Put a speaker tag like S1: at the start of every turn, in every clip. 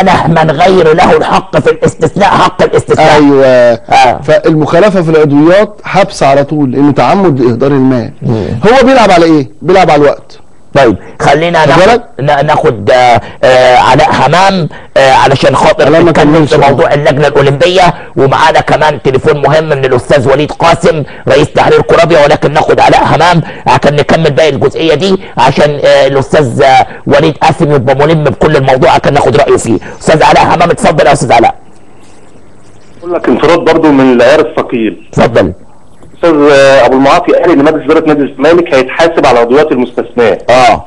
S1: أنا من غير له الحق في الاستثناء حق الاستثناء.
S2: أيوه.
S1: آه.
S2: فالمخالفة في العضويات حبس على طول لأنه تعمد لاهدار المال هو بيلعب على إيه؟ بيلعب على الوقت.
S1: طيب خلينا
S2: خد
S1: ناخد, ناخد آه آه علاء حمام آه علشان خاطر نتكلم في. موضوع اللجنة الأولمبية ومعانا كمان تليفون مهم من الأستاذ وليد قاسم رئيس تحرير كورابيا ولكن ناخد علاء حمام عشان نكمل باقي الجزئية دي عشان الأستاذ وليد قاسم يبقى ملم بكل الموضوع عشان ناخد رأيه فيه. أستاذ علاء حمام اتفضل يا أستاذ علاء.
S3: بقول لك انفراد برضو من العيار الثقيل.
S1: اتفضل.
S3: أستاذ آه، أبو المعاطي قال إن مجلس إدارة نادي الزمالك هيتحاسب على عضويات المستثناه
S1: آه.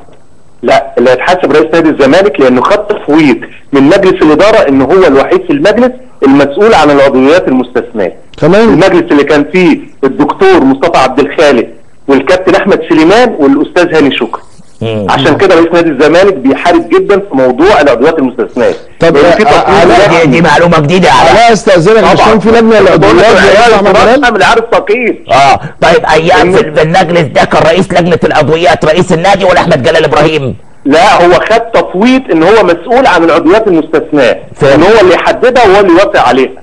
S3: لا اللي هيتحاسب رئيس نادي الزمالك لأنه خد تفويض من مجلس الإدارة إن هو الوحيد في المجلس المسؤول عن العضويات المستثناه
S2: كمان
S3: المجلس اللي كان فيه الدكتور مصطفى عبد الخالق والكابتن أحمد سليمان والأستاذ هاني شكري. عشان كده رئيس نادي الزمالك بيحارب جدا في موضوع العضويات المستثناه
S2: طب،
S3: في
S2: آه، علاء-
S1: دي, دي معلومة جديدة علاء
S2: علاء استاذنك
S3: طبعاً.
S2: عشان في لجنة
S3: الثقيل
S2: جلال.
S3: من العيار الثقيل
S1: آه طيب أيام في في المجلس ده كان رئيس لجنة العضويات رئيس النادي ولا أحمد جلال إبراهيم؟
S3: لا هو خد تفويض إن هو مسؤول عن العضويات المستثناه. إن هو اللي يحددها وهو اللي يوافق عليها.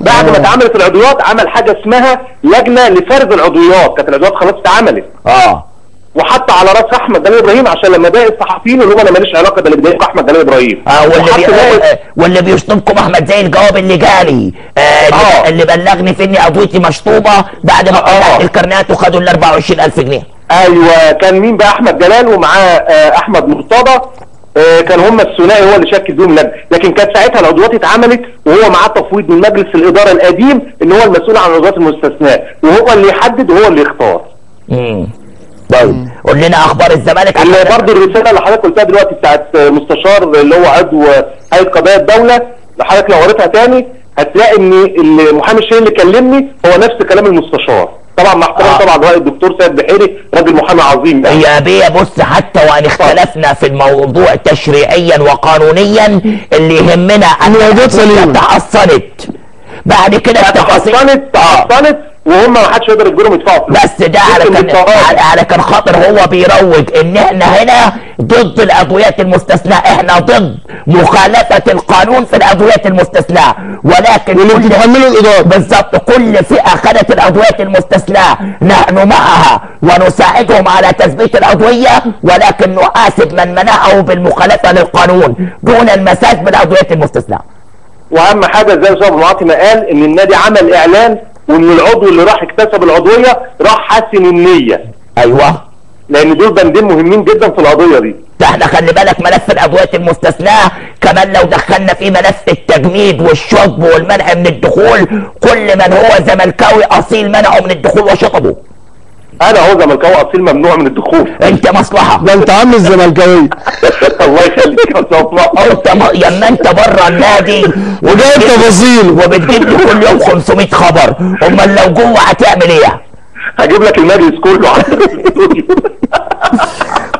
S3: بعد ما
S2: آه.
S3: اتعملت العضويات عمل حاجة اسمها لجنة لفرز العضويات كانت العضويات خلاص اتعملت.
S1: آه.
S3: وحط على رأس أحمد جلال إبراهيم عشان لما ضايق الصحفيين يقول لهم أنا ماليش علاقة باللي بيضايقوا أحمد جلال إبراهيم.
S1: آه واللي بي... آه، واللي بيشطبكم أحمد زي الجواب اللي جالي. آه اللي,
S3: آه.
S1: اللي بلغني في إني عضويتي مشطوبة بعد ما
S3: آه.
S1: طلعت الكارنات وخدوا ال 24000 جنيه.
S3: أيوه كان مين بقى؟ أحمد جلال ومعاه آه، أحمد مرتضى آه، كان هم الثنائي هو اللي شكل بيهم اللجنه لكن كانت ساعتها العضويات اتعملت وهو معاه تفويض من مجلس الإدارة القديم ان هو المسؤول عن العضويات المستثناة. وهو اللي يحدد وهو اللي يختار.
S1: امم طيب قول لنا أخبار الزمالك
S3: برضه الرسالة اللي حضرتك قلتها دلوقتي بتاعت مستشار اللي هو عضو هيئة قضايا الدولة حضرتك لو قريتها تاني هتلاقي إن المحامي الشهير اللي كلمني هو نفس كلام المستشار. طبعا مع احترام
S1: آه.
S3: طبعا رأي الدكتور سيد بحيري راجل محامي عظيم يعني.
S1: يا بيه بص حتى وإن اختلفنا في الموضوع تشريعيا وقانونيا اللي يهمنا ان
S2: سليمة.
S1: تحصنت. بعد كده
S3: تحصنت تحصنت وهم ما حدش يقدر يجبرهم يدفعوا فلوس
S1: بس ده على كان. على, كان خاطر هو بيروج إن إحنا هنا ضد العضويات المستثناة إحنا ضد مخالفة القانون في العضويات المستثناة ولكن
S2: واللي
S1: كل-
S2: بتتحمله الاداره
S1: بالضبط. كل فئة خدت العضويات المستثناة نحن معها. ونساعدهم على تثبيت العضوية ولكن نحاسب من منعه بالمخالفة للقانون دون المساس بالعضويات المستثناة
S3: وأهم حاجة زي ما أستاذ معاطي ما قال إن النادي عمل إعلان وان العضو اللي راح اكتسب العضوية راح حسن النية.
S1: أيوه.
S3: لأن دول بندين مهمين جدا في القضية دي.
S1: ده إحنا خلي بالك ملف العضويات المستثناة كمان لو دخلنا فيه ملف التجميد والشطب والمنع من الدخول كل من هو زملكاوي أصيل منعه من الدخول وشطبه.
S3: أنا هو زملكاوي أصيل ممنوع من الدخول.
S1: أنت مصلحة.
S2: ده أنت عم الزملكاوي.
S3: الله يخليك يا محمد.
S1: أنت م... يا اما أنت بره النادي.
S2: وجايب تفاصيل.
S1: وبتجيب لي كل يوم 500 خبر. أمال لو جوه هتعمل إيه؟
S3: هجيب لك المجلس كله على.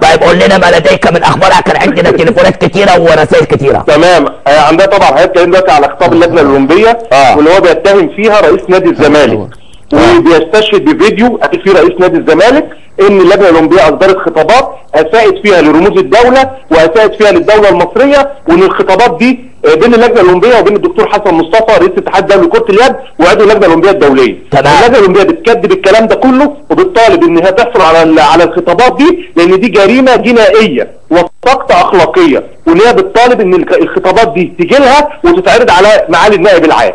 S1: طيب قول لنا ما لديك من أخبار كان عندنا تليفونات كتيرة ورسائل كتيرة.
S3: تمام. آه، عندها طبعا هيتكلم دلوقتي على خطاب اللجنة الأولمبية
S1: آه.
S3: واللي هو بيتهم فيها رئيس نادي الزمالك. وبيستشهد بفيديو قال فيه رئيس نادي الزمالك إن اللجنة الأولمبية أصدرت خطابات اساءت فيها لرموز الدولة واساءت فيها للدولة المصرية وإن الخطابات دي آه، بين اللجنة الأولمبية وبين الدكتور حسن مصطفى رئيس الاتحاد الدولي لكره اليد وعضو اللجنة الأولمبية الدولية.
S1: تمام.
S3: اللجنه الأولمبية بتكذب الكلام ده كله وبتطالب إن هي تحصل على على الخطابات دي لأن دي جريمة جنائية وسقطه أخلاقية وإن هي بتطالب إن الخطابات دي تيجي لها وتتعرض على معالي النائب العام.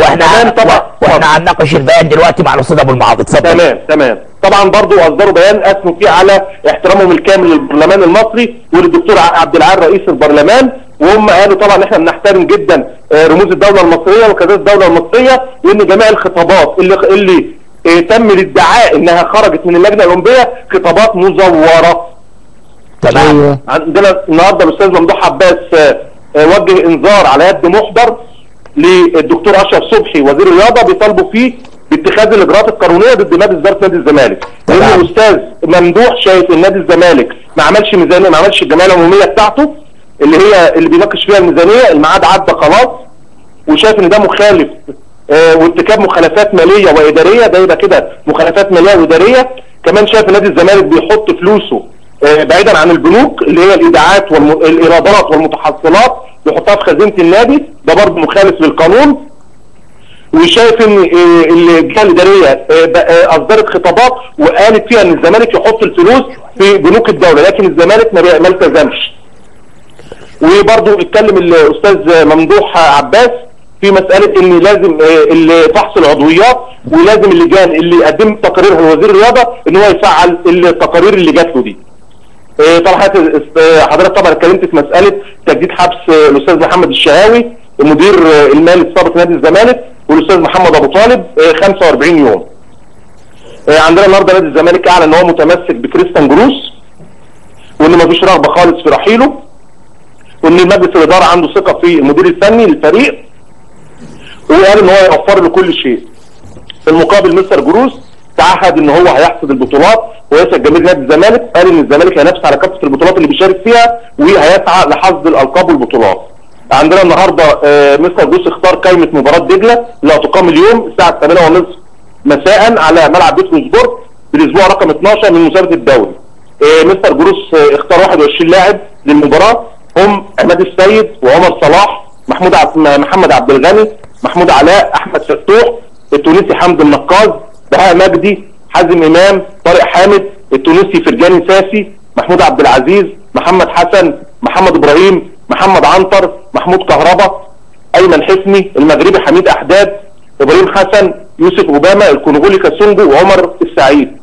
S1: هو إحنا
S3: تمام طبعا.
S1: وإحنا هنناقش البيان دلوقتي مع الأستاذ أبو المعاض اتفضل.
S3: تمام تمام. طبعا برضو أصدروا بيان أثنوا فيه على احترامهم الكامل للبرلمان المصري وللدكتور عبد العال رئيس البرلمان وهم قالوا طبعا إحنا بنحترم جدا آه، رموز الدولة المصرية وكذلك الدولة المصرية وإن جميع الخطابات اللي اللي آه، تم الادعاء إنها خرجت من اللجنة الأولمبية خطابات مزورة.
S1: تمام.
S3: عندنا النهارده الأستاذ ممدوح عباس آه، وجه إنذار على يد محضر للدكتور اشرف صبحي وزير الرياضة بيطالبوا فيه باتخاذ الإجراءات القانونية ضد نادي إدارة نادي الزمالك
S1: لأن.
S3: الأستاذ ممدوح شايف إن نادي الزمالك ما عملش ميزانية ما عملش الجمعية العمومية بتاعته اللي هي اللي بيناقش فيها الميزانية الميعاد عدى خلاص وشايف إن ده مخالف آه، وارتكاب مخالفات مالية وإدارية ده يبقى كده مخالفات مالية وإدارية كمان شايف نادي الزمالك بيحط فلوسه آه، بعيدا عن البنوك اللي هي الإيداعات والايرادات والمتحصلات يحطها في خزينة النادي ده برضه مخالف للقانون وشايف إن آه، الجهه الإدارية آه، آه، أصدرت خطابات وقالت فيها إن الزمالك يحط الفلوس في بنوك الدولة لكن الزمالك ما التزمش وبرضه اتكلم الأستاذ ممدوح عباس في مسألة إن لازم آه، فحص العضويات ولازم اللجان اللي قدمت تقاريرها لوزير الرياضة إن هو يفعل التقارير اللي جات له دي. آه، طبعا حضرتك- آه، حضرتك طبعا اتكلمت في مسألة تجديد حبس الأستاذ محمد الشهاوي مدير آه، المالي السابق نادي الزمالك والأستاذ محمد أبو طالب آه، 45 يوم. آه، عندنا النهارده نادي الزمالك أعلن إن هو متمسك بكريستيان جروس وإن مفيش رغبة خالص في رحيله وإن مجلس الإدارة عنده ثقة في المدير الفني للفريق وقال إن هو يوفر له كل شيء. في المقابل مستر جروس تعهد إن هو هيحصد البطولات ويسعد جماهير نادي الزمالك قال إن الزمالك هينافس على كافة البطولات اللي بيشارك فيها وهيسعى لحصد الألقاب والبطولات. عندنا النهارده آه، مستر جروس اختار قائمة مباراة دجلة اللي هتقام اليوم الساعة 8:30 مساء على ملعب بيترو سبورت بالاسبوع رقم 12 من مسابقة الدوري. آه، مستر جروس آه، اختار 21 لاعب للمباراة هم عماد السيد وعمر صلاح محمود عبد محمد عبد الغني محمود علاء أحمد فتوح التونسي حمد النقاز بهاء مجدي حازم إمام طارق حامد التونسي فرجاني ساسي محمود عبد العزيز محمد حسن محمد إبراهيم محمد عنتر محمود كهربا أيمن حسني المغربي حميد أحداد إبراهيم حسن يوسف أوباما الكونغولي كاسونجو وعمر السعيد.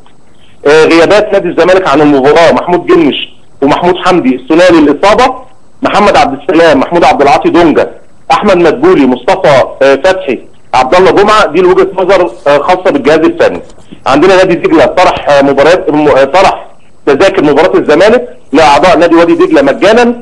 S3: آه، غيابات نادي الزمالك عن المباراة محمود جنش ومحمود حمدي الثنائي الاصابه محمد عبد السلام محمود عبد العاطي دونجا أحمد مدبولي مصطفى آه، فتحي. عبد الله جمعة دي وجهه نظر آه، خاصة بالجهاز الفني. عندنا نادي دجلة طرح آه، مباريات آه، طرح تذاكر مباراة الزمالك لأعضاء نادي وادي دجلة مجانا.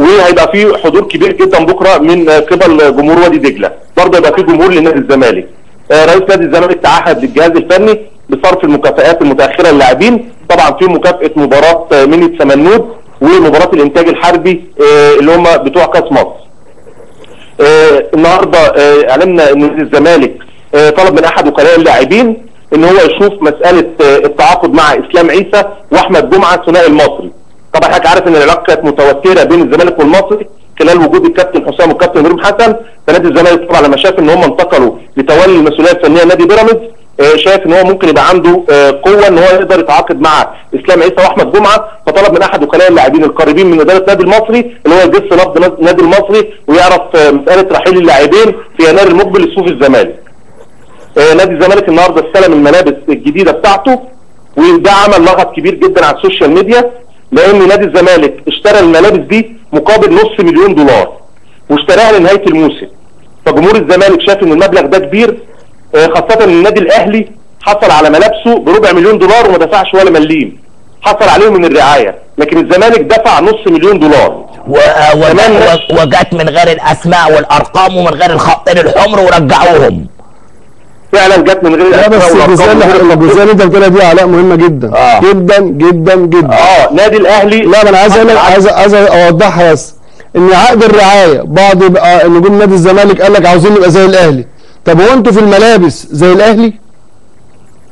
S3: وهيبقى في حضور كبير جدا بكرة من قبل جمهور وادي دجلة. برضه يبقى في جمهور لنادي الزمالك. رئيس نادي الزمالك تعهد للجهاز الفني بصرف المكافآت المتأخرة للاعبين. طبعا في مكافأة مباراة مني سمنود ومباراة الإنتاج الحربي اللي هم بتوع كاس مصر. النهارده آه، اعلنا إن نادي الزمالك آه، طلب من احد وكلاء اللاعبين إن هو يشوف مسألة آه، التعاقد مع إسلام عيسى وأحمد جمعة الثنائي المصري. طبعا حضرتك عارف إن العلاقة كانت متوترة بين الزمالك والمصري خلال وجود الكابتن حسام والكابتن إبراهيم حسن. فنادي الزمالك طبعا لما شاف إن هم انتقلوا لتولي المسؤولية الفنية لنادي بيراميدز آه، شايف إن هو ممكن يبقى عنده آه، قوة إن هو يقدر يتعاقد مع إسلام عيسى وأحمد جمعة فطلب من أحد وكلاء اللاعبين القريبين من اداره النادي المصري اللي هو يجس نبض النادي المصري ويعرف آه، مسألة رحيل اللاعبين في يناير المقبل لصفوف الزمالك. آه، نادي الزمالك النهارده استلم الملابس الجديدة بتاعته وده عمل لغط كبير جدا على السوشيال ميديا لأن نادي الزمالك اشترى الملابس دي مقابل نص مليون دولار واشتراها لنهاية الموسم فجمهور الزمالك شاف إن المبلغ ده كبير آه، خاصة إن النادي الأهلي حصل على ملابسه بربع مليون دولار وما دفعش ولا مليم. حصل عليه من الرعاية لكن الزمالك دفع نص مليون دولار.
S1: و- و-
S3: تمام.
S1: و- وجات من غير الأسماء والأرقام ومن غير الخطين الحمر ورجعوهم.
S3: فعلا جت من غير
S2: لا بس الجزئية
S3: الجزئية
S2: اللي انت بتقولها دي علاء مهمة جدا.
S1: آه.
S2: جدا جدا جدا.
S3: آه نادي الأهلي
S2: لا ما أنا عايز أقول عايز عايز أوضحها بس. إن عقد الرعاية بعض يبقى نجوم نادي الزمالك قال لك عاوزين نبقى زي الأهلي. طب هو أنتوا في الملابس زي الأهلي؟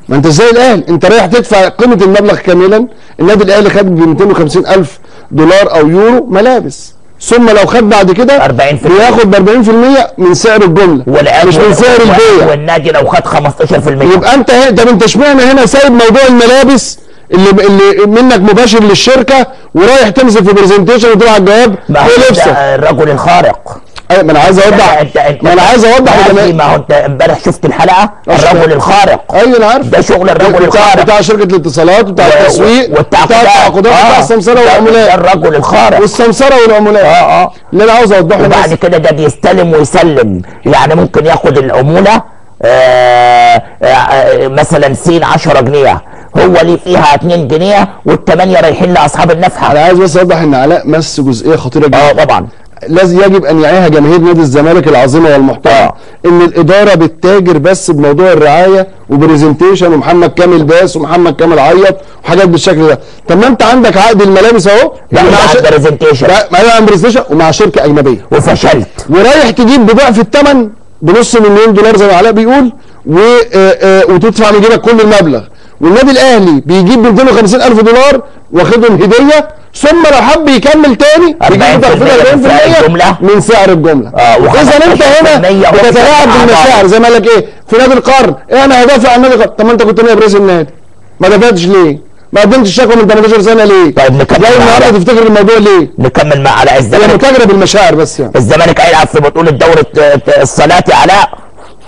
S2: ما انت زي الأهلي. انت رايح تدفع قيمة المبلغ كاملا. النادي الأهلي خد ب 250 ألف دولار أو يورو ملابس. ثم لو خد بعد كده
S1: 40%
S2: بياخد ب 40% من سعر
S1: الجملة
S2: مش من سعر البيع.
S1: والنادي لو خد 15%
S2: يبقى انت طب انت اشمعنى هنا سايب موضوع الملابس اللي اللي منك مباشر للشركة ورايح تمسك في برزنتيشن وتبعت جواب؟
S1: ما هو إيه
S2: لبسك؟
S1: الرجل الخارق.
S2: أيوة، ما أنا عايز
S1: أوضح.
S2: ما أنا عايز أوضح
S1: يا
S2: لجماهير
S1: ما هو أنت امبارح شفت الحلقة؟ الرجل الخارق.
S2: أيوه أنا عارف.
S1: ده شغل الرجل الخارق
S2: بتاع شركة الاتصالات بتاع
S1: و-
S2: التسويق
S1: و-
S2: بتاع التعاقدات بتاع السمسرة
S1: ده- ده
S2: والعمولات
S1: الرجل الخارق.
S2: والسمسرة والعمولات.
S1: آه آه.
S2: اللي أنا عاوز أوضحه
S1: وبعد كده ده بيستلم ويسلم. يعني ممكن ياخد العمولة آه آه مثلا سين 10 جنيه. هو ليه فيها 2 جنيه والثمانيه رايحين لأصحاب النفحة.
S2: أنا عايز بس أوضح إن علاء مس جزئية خطيرة
S1: آه
S2: جدا
S1: طبعا.
S2: لازم يجب أن يعيها جماهير نادي الزمالك العظيمة والمحترمه
S1: آه.
S2: إن الإدارة بتتاجر بس بموضوع الرعاية وبرزنتيشن ومحمد كامل باس ومحمد كامل عيط وحاجات بالشكل ده. طب ما أنت عندك عقد الملابس أهو.
S1: لا
S2: مع
S1: مع
S2: ش-
S1: برزنتيشن
S2: هي برزنتيشن ومع شركة أجنبية.
S1: وفشلت.
S2: ورايح تجيب بضعف الثمن بنص مليون دولار زي ما علاء بيقول و... آه، آه، وتدفع من جيبك كل المبلغ. والنادي الأهلي بيجيب ب 250 ألف دولار واخدهم هدية ثم لو حب يكمل تاني بيجيب
S1: 40%
S2: تخفيض
S1: من سعر
S2: 40%
S1: الجملة.
S2: من سعر الجملة
S1: آه،
S2: إذا أنت
S1: 15%
S2: هنا بتتلاعب بالمشاعر. زي ما قال لك إيه في نادي القرن إيه أنا هدافع عن نادي القرن طب ما أنت كنت نائب رئيس النادي ما دفعتش ليه؟ ما قدمتش شكوى من 18 سنة ليه؟
S1: طيب نكمل
S2: جاي
S1: مع
S2: النهارده
S1: ده.
S2: تفتكر الموضوع ليه؟
S1: نكمل مع علاء
S2: هي
S1: الزمالك
S2: متاجره بالمشاعر بس يعني
S1: الزمالك هيلعب في بطوله دوره آه، الصلاة يا علاء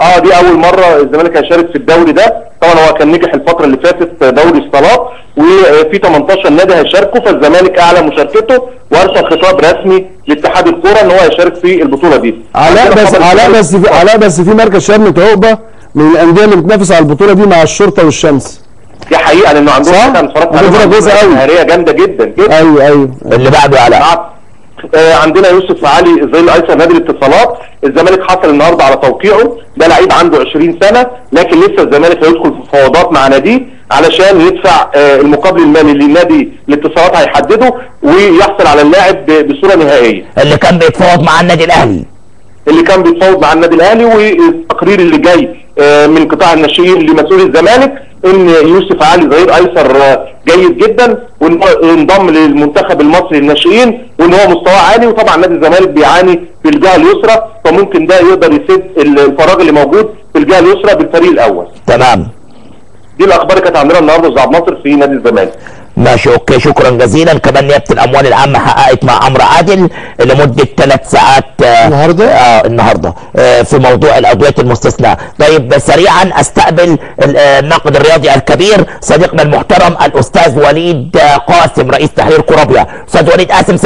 S3: آه دي أول مرة الزمالك هيشارك في الدوري ده طبعا هو كان نجح الفترة اللي فاتت دوري الصالات وفي 18 نادي هيشاركوا فالزمالك أعلى مشاركته وأرسل خطاب رسمي لاتحاد الكورة إن هو هيشارك في البطولة دي.
S2: علاء بس علاء بس في علاء بس في مركز شباب متوقبه من الأندية اللي بتنافس على البطولة دي مع الشرطة والشمس.
S3: دي حقيقة لأنه عندهم اتفرجت. جماهيريه جامدة جدا. جدا
S2: أيوه أيوه.
S1: اللي بعده يا علاء
S3: عندنا يوسف علي زي الايسر نادي الاتصالات. الزمالك حصل النهارده على توقيعه. ده لعيب عنده 20 سنة لكن لسه الزمالك هيدخل في مفاوضات مع ناديه علشان يدفع آه، المقابل المالي اللي نادي الاتصالات هيحدده ويحصل على اللاعب بصورة نهائية.
S1: اللي كان بيتفاوض مع النادي الأهلي.
S3: اللي كان بيتفاوض مع النادي الأهلي والتقرير اللي جاي آه، من قطاع الناشئين لمسؤول الزمالك إن يوسف علي ظهير أيسر آه، جيد جدا وإن هو انضم للمنتخب المصري للناشئين وإن هو مستواه عالي وطبعا نادي الزمالك بيعاني في الجهة اليسرى فممكن ده يقدر يسد الفراغ اللي موجود في الجهة اليسرى بالفريق الأول.
S1: تمام.
S3: دي الأخبار اللي كانت عندنا النهارده في عبد الناصر في نادي الزمالك.
S1: ماشي أوكي شكرا جزيلا. كمان نيابه الأموال العامة حققت مع عمرو عادل لمدة ثلاث ساعات آه،
S2: النهاردة؟
S1: آه النهارده آه في موضوع الأدوية المستثناة. طيب سريعا أستقبل آه، الناقد الرياضي الكبير صديقنا المحترم الأستاذ وليد آه، قاسم رئيس تحرير كورابيا أستاذ وليد قاسم